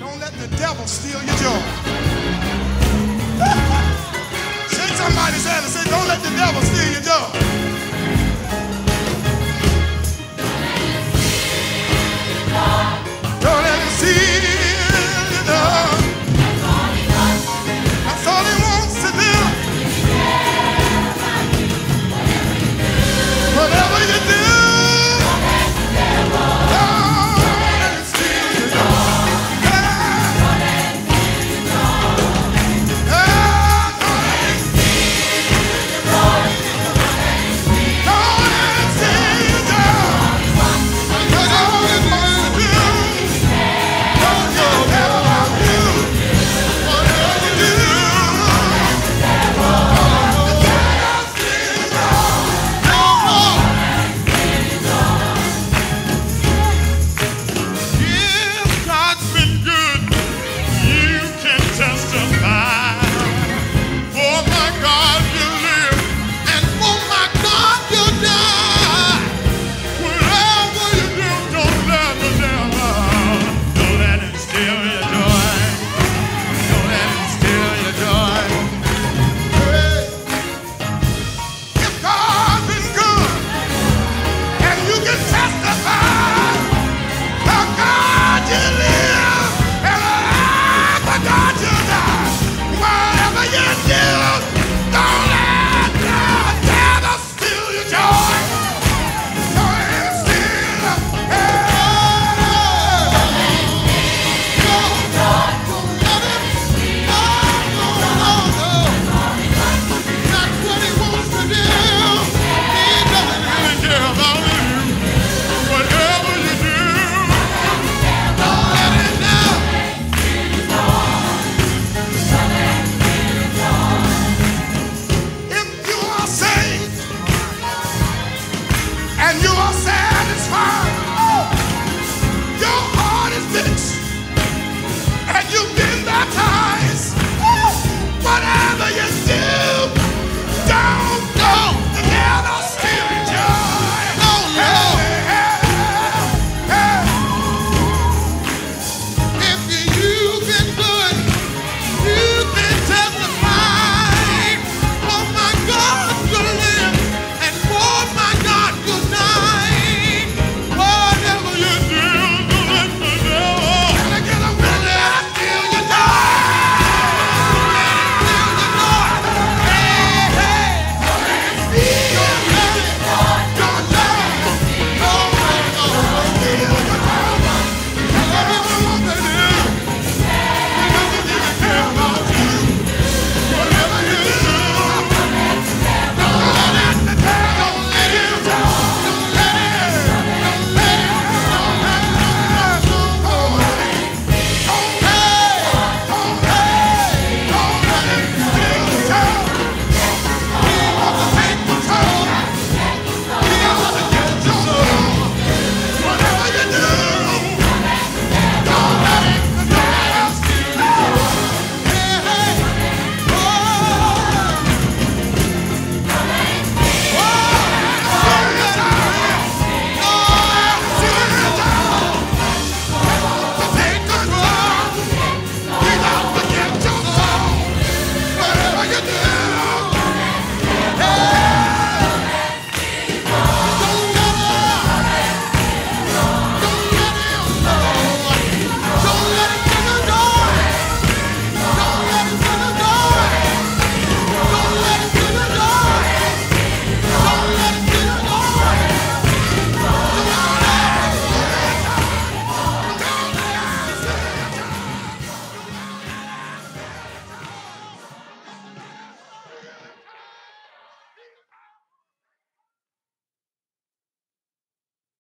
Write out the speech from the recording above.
Don't let the devil steal your joy. Shake somebody's hand and say, don't let the devil.